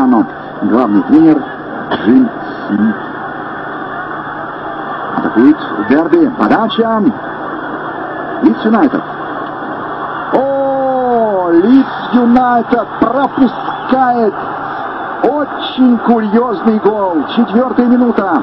Кристиано. Главный тренер Джим Смит. Атакует Дерби. Подача. Лидс Юнайтед. О, Лидс Юнайтед пропускает очень курьезный гол. Четвертая минута.